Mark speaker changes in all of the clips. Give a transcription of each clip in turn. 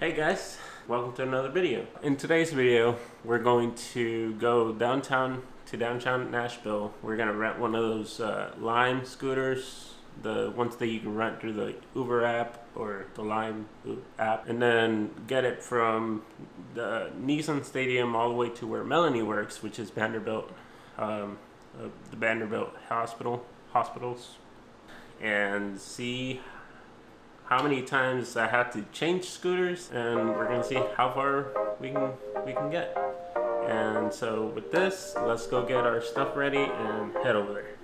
Speaker 1: Hey guys, welcome to another video. In today's video, we're going to go downtown to downtown Nashville. We're gonna rent one of those uh, Lime scooters, the ones that you can rent through the Uber app or the Lime app, and then get it from the Nissan Stadium all the way to where Melanie works, which is Vanderbilt, um, uh, the Vanderbilt Hospital hospitals, and see how many times I had to change scooters, and we're gonna see how far we can we can get. And so with this, let's go get our stuff ready and head over there.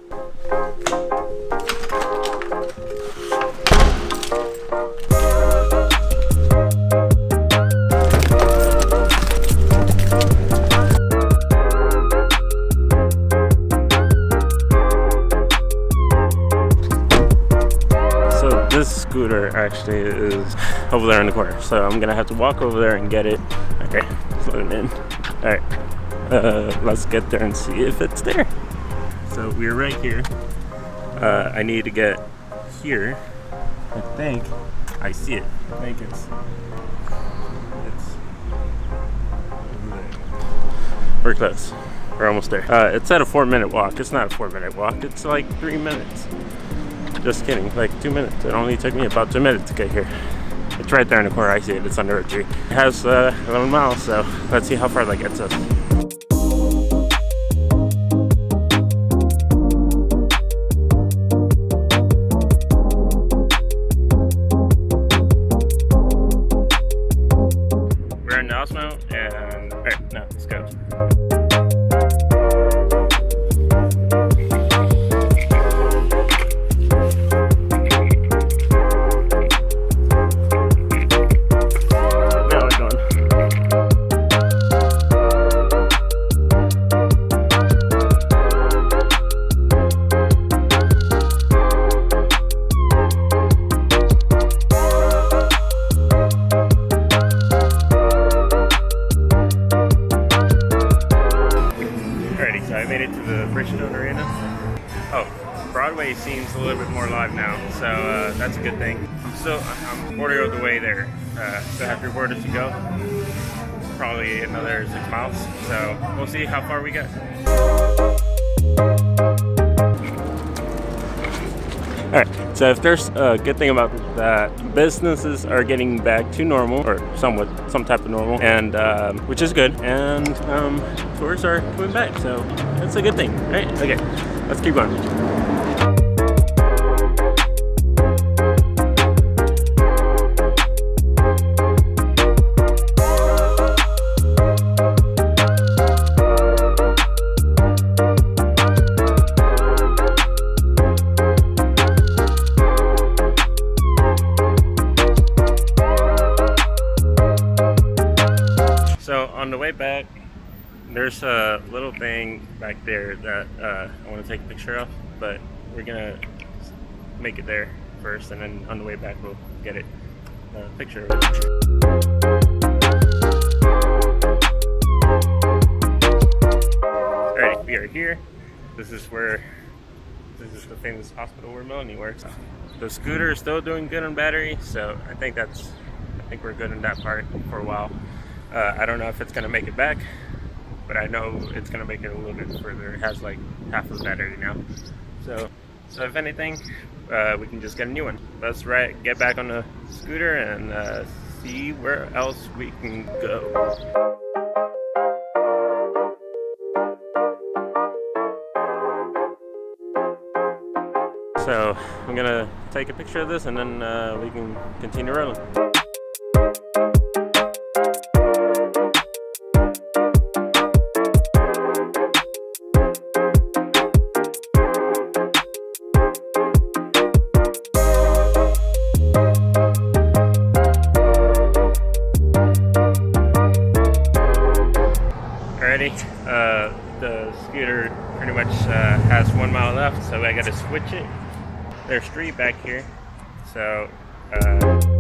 Speaker 1: Actually is over there in the corner. So I'm gonna have to walk over there and get it. Okay, plug it in. All right, uh, let's get there and see if it's there. So we're right here. Uh, I need to get here. I think I see it. I think it's it's. We're close. We're almost there. Uh, it's at a four minute walk. It's not a four minute walk. It's like three minutes. Just kidding, like two minutes. It only took me about two minutes to get here. It's right there in the corner. I see it. It's under a tree. It has uh, 11 miles, so let's see how far that gets us. We're in Osmo, and all right, now let's go. Oh, Broadway seems a little bit more live now, so uh, that's a good thing. I'm still, I'm quarter of the way there. Uh, still have three quarters to go. Probably another six miles, so we'll see how far we get. Alright, so if there's a good thing about that, businesses are getting back to normal, or somewhat, some type of normal, and um, which is good, and um, tours are coming back, so that's a good thing, right? Okay, let's keep going. There's a little thing back there that uh, I want to take a picture of, but we're gonna make it there first, and then on the way back we'll get it a picture of it. Alright, we are here. This is where this is the famous hospital where Melanie works. The scooter is still doing good on battery, so I think that's I think we're good in that part for a while. Uh, I don't know if it's gonna make it back, but I know it's gonna make it a little bit further. It has like half of the battery now. So, so if anything, uh, we can just get a new one. Let's right, get back on the scooter and uh, see where else we can go. So I'm gonna take a picture of this and then uh, we can continue rolling. The scooter pretty much uh, has one mile left, so I gotta switch it. There's street back here, so uh,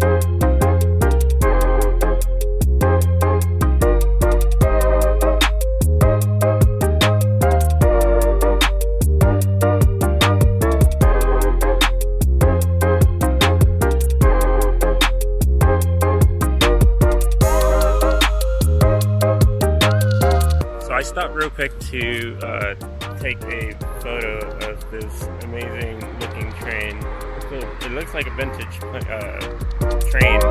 Speaker 1: stopped real quick to uh, take a photo of this amazing looking train. It looks like a vintage uh, train.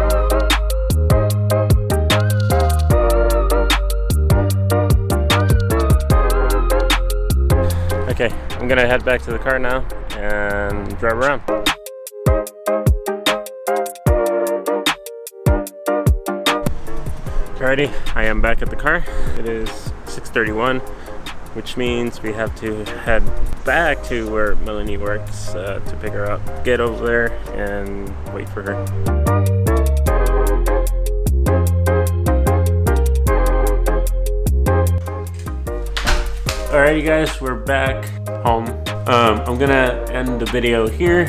Speaker 1: Okay, I'm gonna head back to the car now and drive around. Alrighty, I am back at the car. It is 6.31, which means we have to head back to where Melanie works uh, to pick her up. Get over there and wait for her. Alright you guys, we're back home. Um, I'm gonna end the video here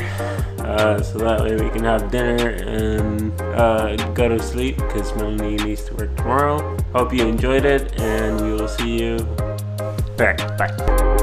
Speaker 1: uh, so that way we can have dinner and uh, go to sleep because Melanie needs to work tomorrow. Hope you enjoyed it and we will see you back. Bye.